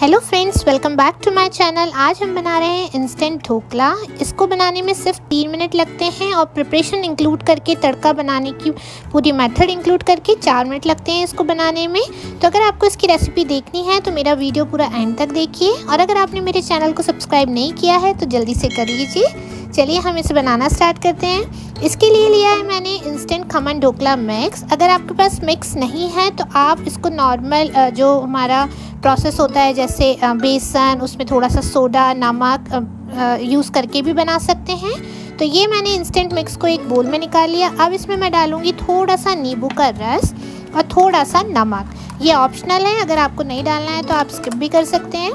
Hello friends welcome back to my channel आज हम बना रहे हैं इंस्टेंट ढोकला इसको बनाने में सिर्फ़ तीन मिनट लगते हैं और प्रिपरेशन इंक्लूड करके, तड़का बनाने की पूरी मेथड इंक्लूड करके चार मिनट लगते हैं इसको बनाने में. तो अगर आपको इसकी रेसिपी देखनी है तो मेरा वीडियो पूरा एंड तक देखिए. और अगर आपने मेरे चैनल को सब्सक्राइब नहीं किया है तो जल्दी से कर लीजिए. चलिए हम इसे बनाना स्टार्ट करते हैं. इसके लिए लिया है मैंने इंस्टेंट खमन ढोकला मिक्स अगर आपके पास मिक्स नहीं है तो आप इसको नॉर्मल जो हमारा प्रोसेस होता है, जैसे बेसन, उसमें थोड़ा सा सोडा नमक यूज़ करके भी बना सकते हैं। तो ये मैंने इंस्टेंट मिक्स को एक बोल में निकाल लिया। अब इसमें मैं डालूँगी थोड़ा सा नींबू का रस और थोड़ा सा नमक। ये ऑप्शनल है, अगर आपको नहीं डालना है तो आप स्किप भी कर सकते हैं।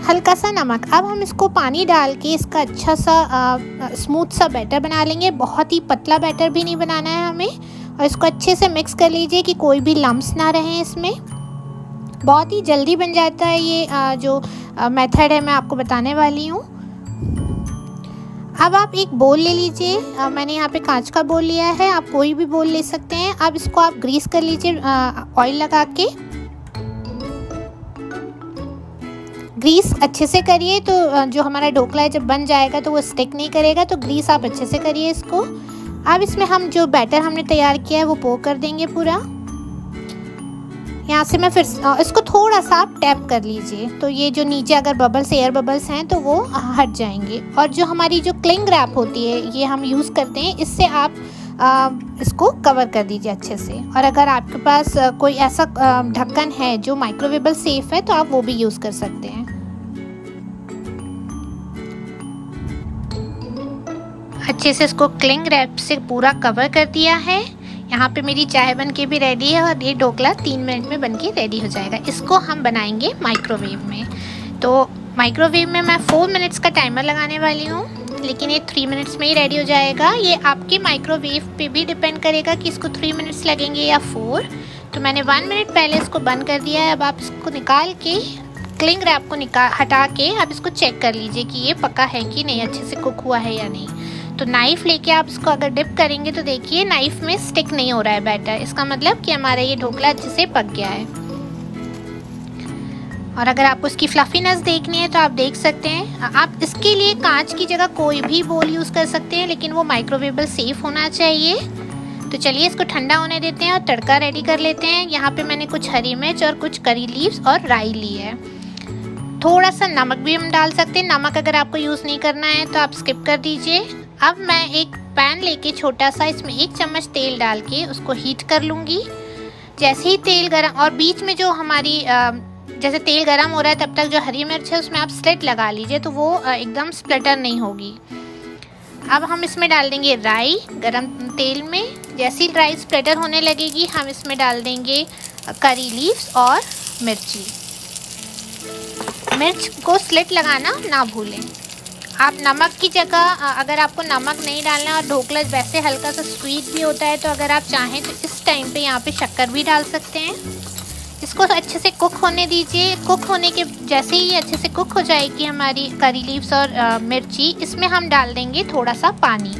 हल्का सा नमक। अब हम इसको पानी डाल के इसका अच्छा सा आ, स्मूथ सा बैटर बना लेंगे। बहुत ही पतला बैटर भी नहीं बनाना है हमें। और इसको अच्छे से मिक्स कर लीजिए कि कोई भी लम्स ना रहे इसमें। बहुत ही जल्दी बन जाता है ये आ, जो मेथड है मैं आपको बताने वाली हूँ। अब आप एक बोल ले लीजिए। मैंने यहाँ पे कांच का बोल लिया है। आप कोई भी बोल ले सकते हैं। अब इसको आप ग्रीस कर लीजिए ऑयल लगा के। ग्रीस अच्छे से करिए तो जो हमारा ढोकला है जब बन जाएगा तो वो स्टिक नहीं करेगा तो ग्रीस आप अच्छे से करिए इसको। अब इसमें हम जो बैटर हमने तैयार किया है वो पो कर देंगे पूरा। यहाँ से मैं फिर इसको थोड़ा सा आप टैप कर लीजिए। तो ये जो नीचे अगर बबल्स एयर बबल्स हैं तो वो हट जाएँगे। और जो हमारी जो क्लिंग रैप होती है ये हम यूज़ करते हैं इससे आप आ, इसको कवर कर दीजिए अच्छे से। और अगर आपके पास कोई ऐसा ढक्कन है जो माइक्रोवेबल सेफ़ है तो आप वो भी यूज़ कर सकते हैं। अच्छे से इसको क्लिंग रैप से पूरा कवर कर दिया है। यहाँ पे मेरी चाय बन के भी रेडी है और ये ढोकला तीन मिनट में बन के रेडी हो जाएगा। इसको हम बनाएँगे माइक्रोवेव में। तो माइक्रोवेव में मैं फोर मिनट्स का टाइमर लगाने वाली हूँ, लेकिन ये थ्री मिनट्स में ही रेडी हो जाएगा। ये आपके माइक्रोवेव पे भी डिपेंड करेगा कि इसको थ्री मिनट्स लगेंगे या फोर तो मैंने वन मिनट पहले इसको बंद कर दिया है। अब आप इसको निकाल के क्लिंग रैप को निकाल हटा के आप इसको चेक कर लीजिए कि ये पका है कि नहीं, अच्छे से कुक हुआ है या नहीं। तो नाइफ़ लेके आप इसको अगर डिप करेंगे तो देखिए नाइफ़ में स्टिक नहीं हो रहा है बैटर इसका मतलब कि हमारा ये ढोकला अच्छे से पक गया है। और अगर आपको इसकी फ्लफीनेस देखनी है तो आप देख सकते हैं। आप इसके लिए कांच की जगह कोई भी बोल यूज़ कर सकते हैं, लेकिन वो माइक्रोवेबल सेफ़ होना चाहिए। तो चलिए इसको ठंडा होने देते हैं और तड़का रेडी कर लेते हैं। यहाँ पे मैंने कुछ हरी मिर्च और कुछ करी लीव्स और राई ली है। थोड़ा सा नमक भी हम डाल सकते हैं। नमक अगर आपको यूज़ नहीं करना है तो आप स्किप कर दीजिए। अब मैं एक पैन लेके छोटा सा इसमें एक चम्मच तेल डाल के उसको हीट कर लूँगी। जैसे ही तेल गरम, और बीच में जो हमारी जैसे तेल गरम हो रहा है, तब तक जो हरी मिर्च है, उसमें आप स्लिट लगा लीजिए तो वो एकदम स्प्लिटर नहीं होगी। अब हम इसमें डाल देंगे राई गरम तेल में। जैसे ही राई स्प्लिटर होने लगेगी, हम इसमें डाल देंगे करी लीव्स और मिर्ची। मिर्च को स्लिट लगाना ना भूलें। आप नमक की जगह अगर आपको नमक नहीं डालना और ढोकला वैसे हल्का सा स्वीट भी होता है तो अगर आप चाहें तो इस टाइम पे यहाँ पे शक्कर भी डाल सकते हैं। इसको अच्छे से कुक होने दीजिए। कुक होने के जैसे ही अच्छे से कुक हो जाएगी हमारी करी लीव्स और आ, मिर्ची इसमें हम डाल देंगे थोड़ा सा पानी।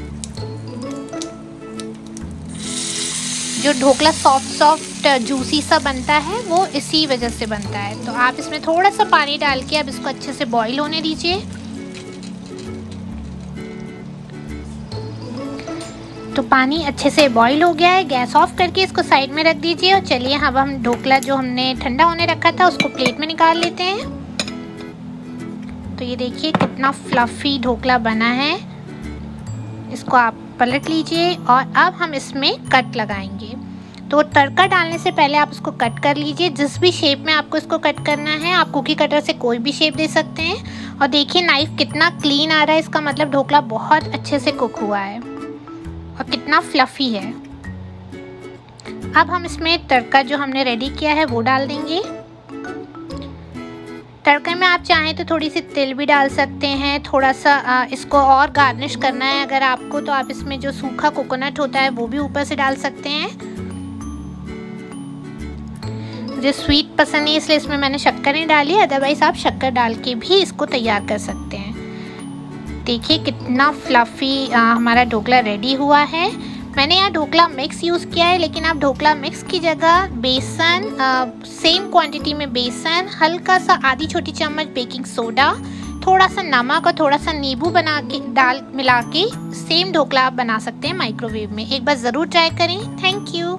जो ढोकला सॉफ्ट सॉफ्ट जूसी सा बनता है वो इसी वजह से बनता है। तो आप इसमें थोड़ा सा पानी डाल के अब इसको अच्छे से बॉईल होने दीजिए। तो पानी अच्छे से बॉईल हो गया है। गैस ऑफ़ करके इसको साइड में रख दीजिए और चलिए अब हम ढोकला जो हमने ठंडा होने रखा था उसको प्लेट में निकाल लेते हैं। तो ये देखिए कितना फ्लफ़ी ढोकला बना है। इसको आप पलट लीजिए और अब हम इसमें कट लगाएँगे। तो तड़का डालने से पहले आप उसको कट कर लीजिए। जिस भी शेप में आपको इसको कट करना है, आप कुकी कटर से कोई भी शेप दे सकते हैं। और देखिए नाइफ़ कितना क्लीन आ रहा है। इसका मतलब ढोकला बहुत अच्छे से कुक हुआ है। और कितना फ्लफ़ी है। अब हम इसमें तड़का जो हमने रेडी किया है, वो डाल देंगे। तड़के में आप चाहें तो थोड़ी सी तिल भी डाल सकते हैं, थोड़ा सा इसको और गार्निश करना है अगर आपको तो आप इसमें जो सूखा कोकोनट होता है, वो भी ऊपर से डाल सकते हैं। मुझे स्वीट पसंद नहीं इसलिए इसमें मैंने शक्कर नहीं डाली अदरवाइज़ आप शक्कर डाल के भी इसको तैयार कर सकते हैं। देखिए कितना फ्लफ़ी हमारा ढोकला रेडी हुआ है। मैंने यहाँ ढोकला मिक्स यूज़ किया है लेकिन आप ढोकला मिक्स की जगह बेसन आ, सेम क्वांटिटी में बेसन हल्का सा आधी छोटी चम्मच बेकिंग सोडा थोड़ा सा नमक और थोड़ा सा नींबू बना के डाल मिला के सेम ढोकला आप बना सकते हैं माइक्रोवेव में। एक बार ज़रूर ट्राई करें। Thank you